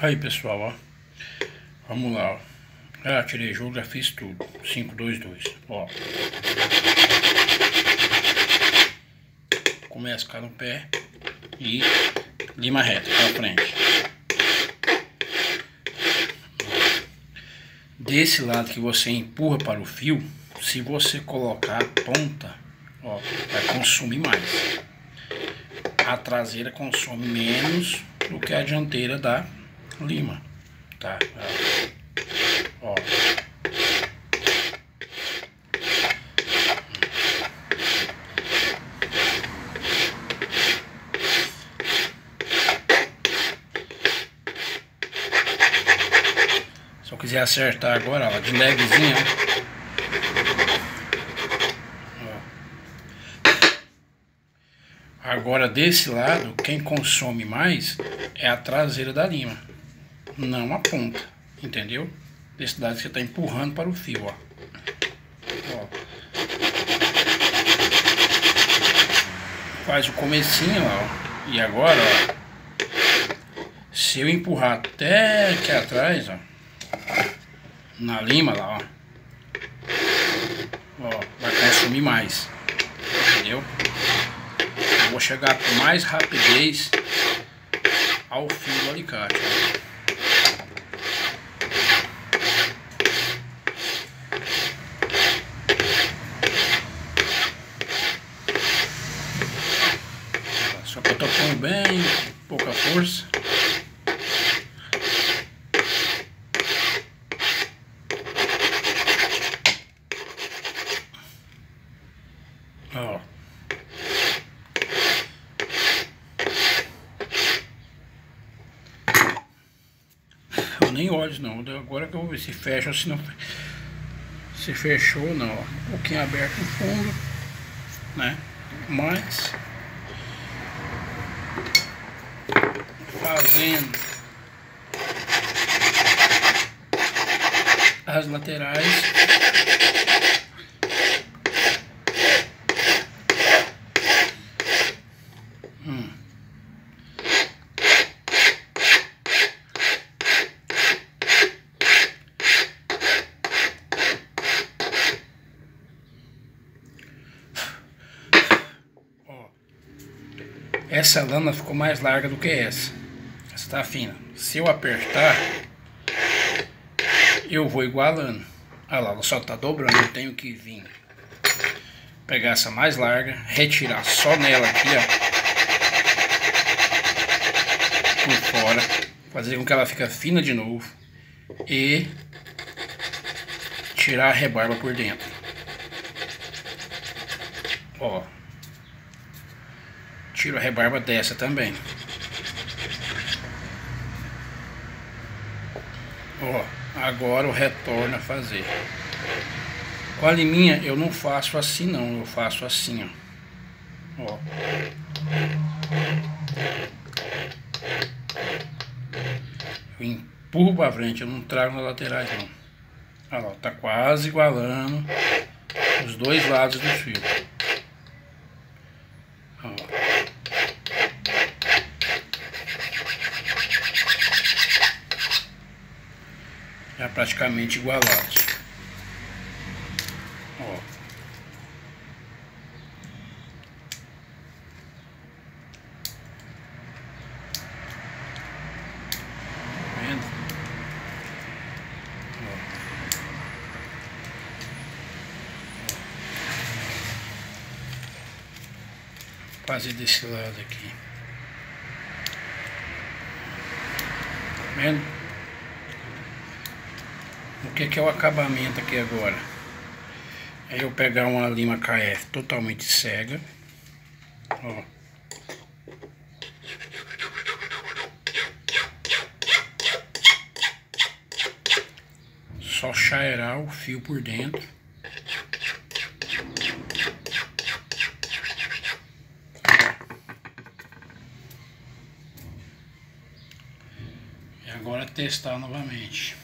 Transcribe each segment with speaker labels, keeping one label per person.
Speaker 1: Aí pessoal, ó. Vamos lá, ó. Já tirei jogo, já fiz tudo. 5, 2, 2. Ó. Começa cá no pé e lima reta pra frente. Desse lado que você empurra para o fio, se você colocar a ponta, ó, vai consumir mais. A traseira consome menos do que a dianteira da lima, tá? Ó. Se eu quiser acertar agora, ó, de levezinho, Agora desse lado, quem consome mais é a traseira da lima, não a ponta, entendeu? Desse lado você está empurrando para o fio, ó. ó. Faz o comecinho, ó. E agora, ó. Se eu empurrar até aqui atrás, ó. Na lima lá, ó. Ó, vai consumir mais. Entendeu? vou chegar com mais rapidez ao fio do alicate. Só que eu tô bem pouca força. Ó. nem olhos não. Agora que eu vou ver se fecha ou se não se fechou não. Um pouquinho aberto no fundo, né? Mas fazendo. As laterais. Essa lana ficou mais larga do que essa. Tá fina. Se eu apertar, eu vou igualando. Olha lá, ela só tá dobrando. Eu tenho que vir pegar essa mais larga, retirar só nela aqui, ó. Por fora. Fazer com que ela fique fina de novo. E tirar a rebarba por dentro. Ó tiro a rebarba dessa também. Ó, agora o retorno a fazer. Com a liminha eu não faço assim não, eu faço assim, ó. ó. Eu empurro pra frente, eu não trago nas laterais não. Olha lá, tá quase igualando os dois lados do fio. Praticamente igualados. Ó. Vendo? Ó. Fazer desse lado aqui. Vendo? O que, que é o acabamento aqui agora? É eu pegar uma lima KF totalmente cega. Ó. Só chairar o fio por dentro. E agora testar novamente.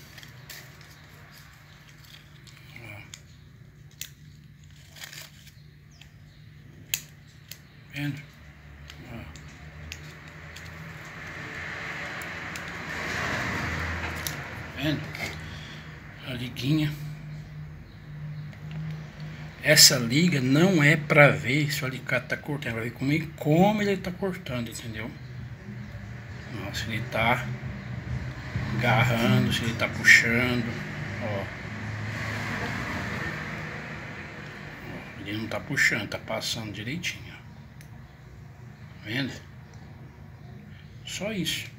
Speaker 1: Vendo? Vendo? A liguinha. Essa liga não é pra ver se o alicate tá cortando, é ver como, como ele tá cortando, entendeu? se ele tá agarrando, se ele tá puxando, ó. Ele não tá puxando, tá passando direitinho, vendo? Só isso.